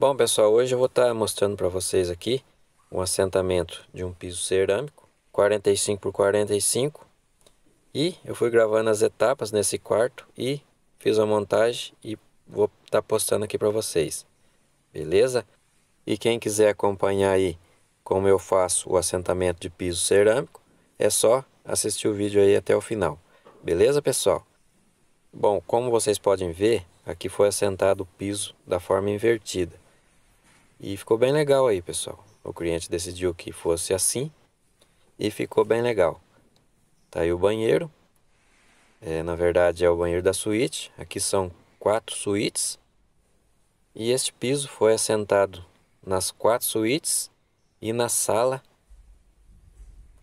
Bom pessoal, hoje eu vou estar mostrando para vocês aqui um assentamento de um piso cerâmico 45 por 45 e eu fui gravando as etapas nesse quarto e fiz a montagem e vou estar postando aqui para vocês, beleza? E quem quiser acompanhar aí como eu faço o assentamento de piso cerâmico, é só assistir o vídeo aí até o final, beleza pessoal? Bom, como vocês podem ver, aqui foi assentado o piso da forma invertida. E ficou bem legal aí, pessoal. O cliente decidiu que fosse assim e ficou bem legal. Tá aí o banheiro. É, na verdade é o banheiro da suíte. Aqui são quatro suítes. E este piso foi assentado nas quatro suítes e na sala,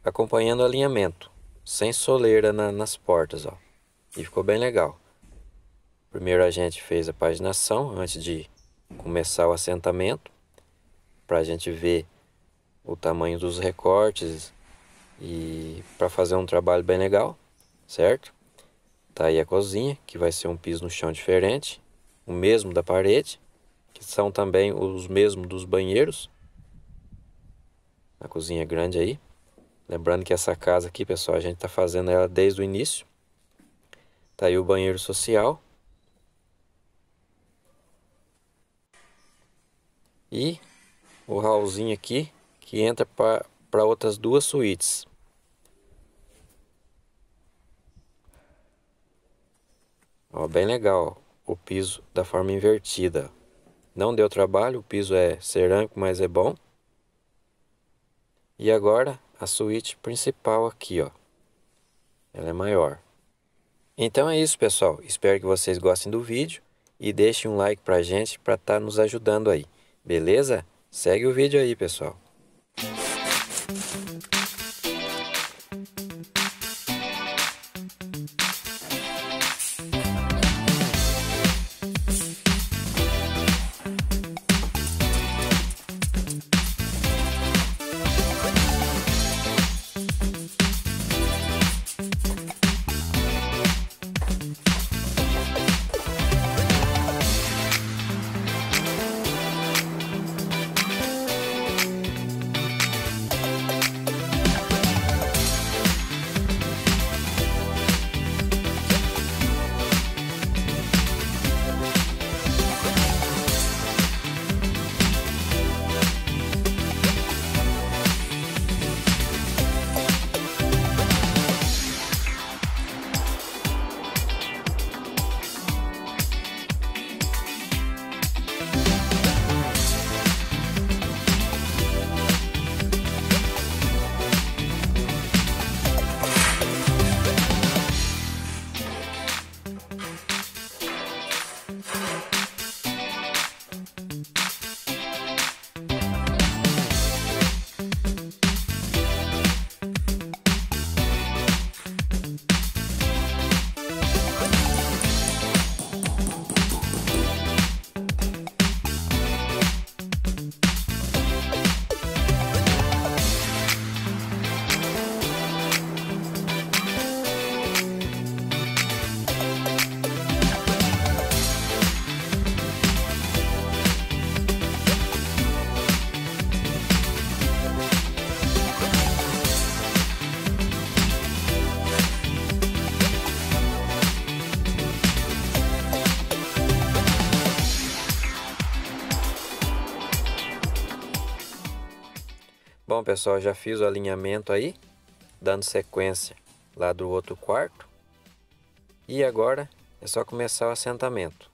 acompanhando o alinhamento, sem soleira na, nas portas, ó. E ficou bem legal. Primeiro a gente fez a paginação antes de começar o assentamento para a gente ver o tamanho dos recortes e para fazer um trabalho bem legal, certo? Tá aí a cozinha, que vai ser um piso no chão diferente, o mesmo da parede, que são também os mesmos dos banheiros. A cozinha grande aí. Lembrando que essa casa aqui, pessoal, a gente tá fazendo ela desde o início. Tá aí o banheiro social. E o hallzinho aqui que entra para outras duas suítes. Ó, bem legal o piso da forma invertida. Não deu trabalho, o piso é cerâmico, mas é bom. E agora a suíte principal aqui, ó. Ela é maior. Então é isso, pessoal. Espero que vocês gostem do vídeo e deixem um like pra gente para estar tá nos ajudando aí. Beleza? Segue o vídeo aí, pessoal. Bom, pessoal, já fiz o alinhamento aí, dando sequência lá do outro quarto. E agora é só começar o assentamento.